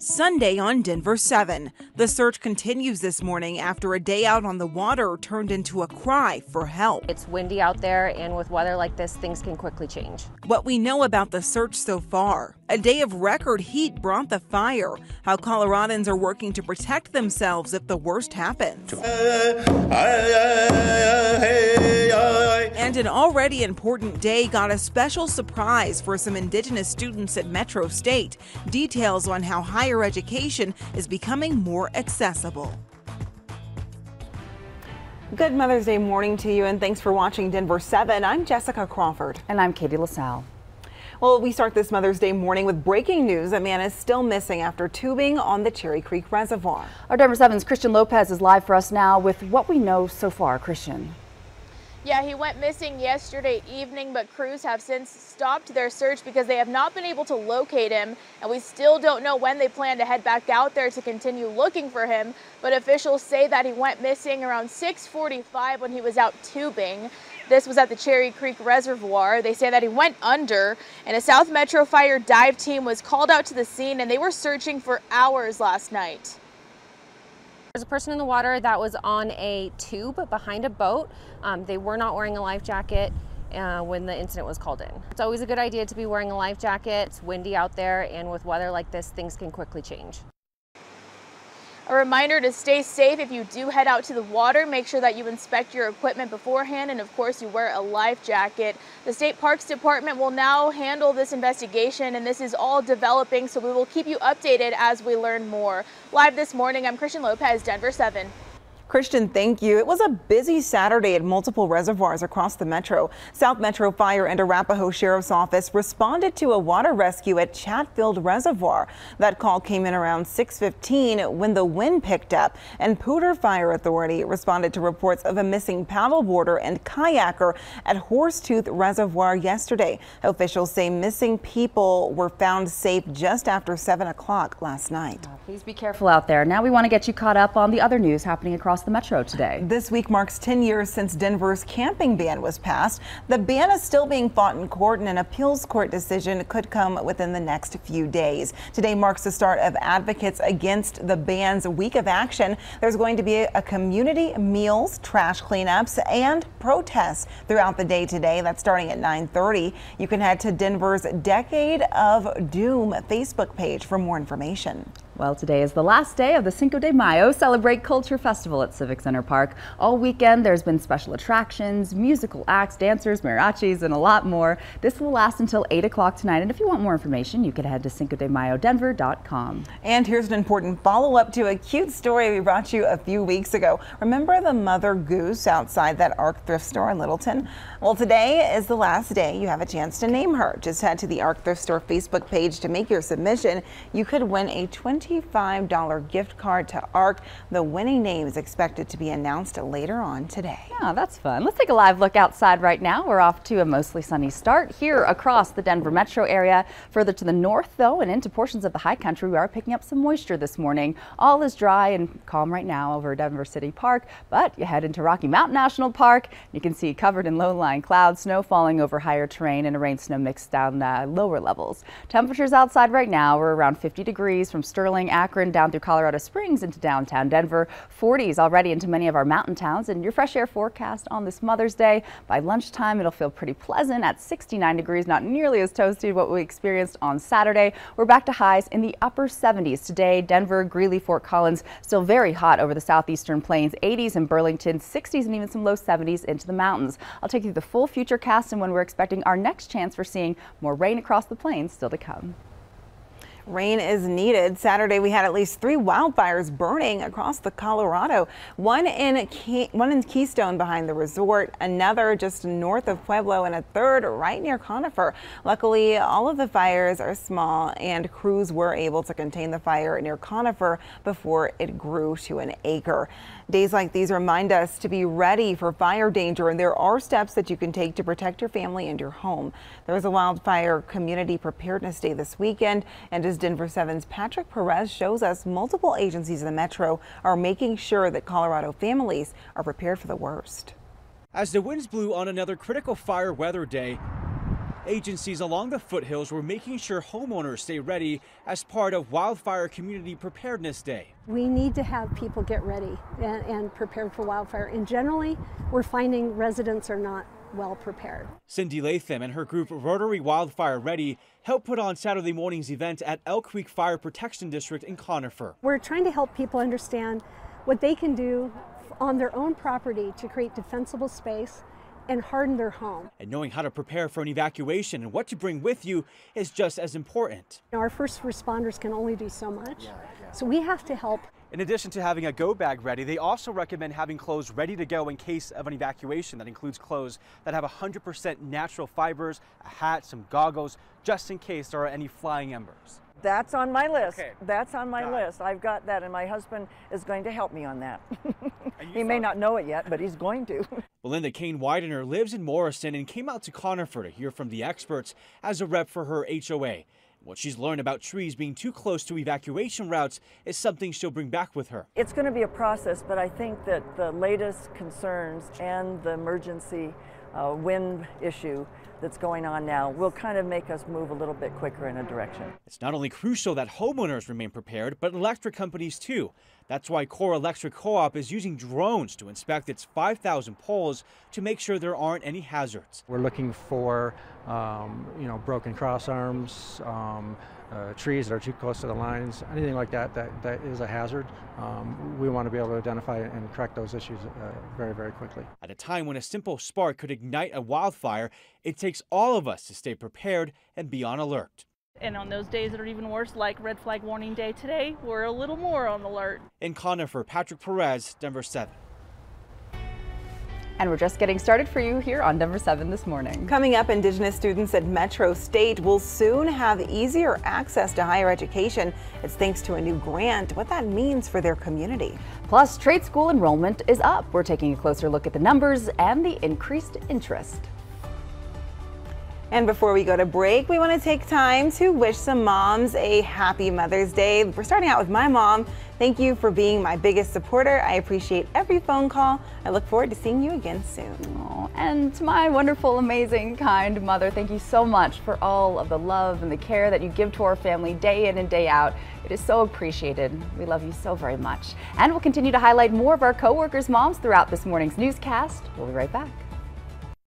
Sunday on Denver 7. The search continues this morning after a day out on the water turned into a cry for help. It's windy out there, and with weather like this, things can quickly change. What we know about the search so far a day of record heat brought the fire, how Coloradans are working to protect themselves if the worst happens. And an already important day got a special surprise for some Indigenous students at Metro State. Details on how higher education is becoming more accessible. Good Mother's Day morning to you, and thanks for watching Denver 7. I'm Jessica Crawford. And I'm Katie LaSalle. Well, we start this Mother's Day morning with breaking news. A man is still missing after tubing on the Cherry Creek Reservoir. Our Denver 7's Christian Lopez is live for us now with what we know so far. Christian. Yeah, he went missing yesterday evening, but crews have since stopped their search because they have not been able to locate him, and we still don't know when they plan to head back out there to continue looking for him. But officials say that he went missing around 6:45 when he was out tubing. This was at the Cherry Creek Reservoir. They say that he went under, and a South Metro Fire dive team was called out to the scene, and they were searching for hours last night. There's a person in the water that was on a tube behind a boat. Um, they were not wearing a life jacket uh, when the incident was called in. It's always a good idea to be wearing a life jacket. It's windy out there, and with weather like this, things can quickly change. A reminder to stay safe if you do head out to the water. Make sure that you inspect your equipment beforehand and of course you wear a life jacket. The State Parks Department will now handle this investigation and this is all developing so we will keep you updated as we learn more. Live this morning, I'm Christian Lopez, Denver 7. Christian, thank you. It was a busy Saturday at multiple reservoirs across the metro. South Metro Fire and Arapahoe Sheriff's Office responded to a water rescue at Chatfield Reservoir. That call came in around 6:15 when the wind picked up, and Poudre Fire Authority responded to reports of a missing paddleboarder and kayaker at Horsetooth Reservoir yesterday. Officials say missing people were found safe just after 7 o'clock last night. Please be careful out there. Now we want to get you caught up on the other news happening across across the metro today. This week marks 10 years since Denver's camping ban was passed. The ban is still being fought in court and an appeals court decision could come within the next few days. Today marks the start of advocates against the ban's week of action. There's going to be a community meals, trash cleanups, and protests throughout the day today. That's starting at 9:30. You can head to Denver's Decade of Doom Facebook page for more information. Well, today is the last day of the Cinco de Mayo Celebrate Culture Festival at Civic Center Park. All weekend, there's been special attractions, musical acts, dancers, mariachis, and a lot more. This will last until 8 o'clock tonight. And if you want more information, you can head to Cinco de Mayo cincodeMayoDenver.com. And here's an important follow-up to a cute story we brought you a few weeks ago. Remember the mother goose outside that ARC thrift store in Littleton? Well, today is the last day you have a chance to name her. Just head to the ARC thrift store Facebook page to make your submission. You could win a 20 $25 gift card to ARC. The winning name is expected to be announced later on today. Yeah, that's fun. Let's take a live look outside right now. We're off to a mostly sunny start here across the Denver metro area. Further to the north, though, and into portions of the high country, we are picking up some moisture this morning. All is dry and calm right now over Denver City Park, but you head into Rocky Mountain National Park. You can see covered in low-lying clouds, snow falling over higher terrain, and a rain-snow mix down uh, lower levels. Temperatures outside right now are around 50 degrees from Sterling Akron, down through Colorado Springs into downtown Denver. 40s already into many of our mountain towns. And your fresh air forecast on this Mother's Day. By lunchtime, it'll feel pretty pleasant at 69 degrees, not nearly as toasty what we experienced on Saturday. We're back to highs in the upper 70s today. Denver, Greeley, Fort Collins, still very hot over the southeastern plains. 80s in Burlington, 60s and even some low 70s into the mountains. I'll take you the full future cast and when we're expecting our next chance for seeing more rain across the plains still to come. Rain is needed. Saturday, we had at least three wildfires burning across the Colorado. One in Key, one in Keystone behind the resort, another just north of Pueblo, and a third right near Conifer. Luckily, all of the fires are small, and crews were able to contain the fire near Conifer before it grew to an acre. Days like these remind us to be ready for fire danger, and there are steps that you can take to protect your family and your home. There was a wildfire community preparedness day this weekend, and as Denver 7's Patrick Perez shows us, multiple agencies in the metro are making sure that Colorado families are prepared for the worst. As the winds blew on another critical fire weather day, agencies along the foothills were making sure homeowners stay ready as part of Wildfire Community Preparedness Day. We need to have people get ready and, and prepared for wildfire. And generally, we're finding residents are not well prepared. Cindy Latham and her group Rotary Wildfire Ready helped put on Saturday morning's event at Elk Creek Fire Protection District in Conifer. We're trying to help people understand what they can do on their own property to create defensible space and harden their home. And knowing how to prepare for an evacuation and what to bring with you is just as important. Our first responders can only do so much, so we have to help. In addition to having a go bag ready, they also recommend having clothes ready to go in case of an evacuation. That includes clothes that have 100% natural fibers, a hat, some goggles, just in case there are any flying embers. That's on my list. Okay. That's on my Got list. I've got that, and my husband is going to help me on that. he may not know it yet, but he's going to. Belinda Kane Widener lives in Morrison and came out to Conifer to hear from the experts as a rep for her HOA. What she's learned about trees being too close to evacuation routes is something she'll bring back with her. It's going to be a process, but I think that the latest concerns and the emergency uh, wind issue that's going on now will kind of make us move a little bit quicker in a direction. It's not only crucial that homeowners remain prepared, but electric companies too. That's why Core Electric Co-op is using drones to inspect its 5,000 poles to make sure there aren't any hazards. We're looking for, um, you know, broken cross arms, um, uh, trees that are too close to the lines, anything like that that, that is a hazard. Um, we want to be able to identify and correct those issues uh, very, very quickly. At a time when a simple spark could ignite a wildfire, it takes all of us to stay prepared and be on alert. And on those days that are even worse, like red flag warning day today, we're a little more on alert. In Conifer, Patrick Perez, Denver 7. And we're just getting started for you here on Denver 7 this morning. Coming up, Indigenous students at Metro State will soon have easier access to higher education. It's thanks to a new grant, what that means for their community. Plus, trade school enrollment is up. We're taking a closer look at the numbers and the increased interest. And before we go to break, we want to take time to wish some moms a happy Mother's Day. We're starting out with my mom. Thank you for being my biggest supporter. I appreciate every phone call. I look forward to seeing you again soon. Aww. And to my wonderful, amazing, kind mother, thank you so much for all of the love and the care that you give to our family day in and day out. It is so appreciated. We love you so very much. And we'll continue to highlight more of our coworkers' moms throughout this morning's newscast. We'll be right back.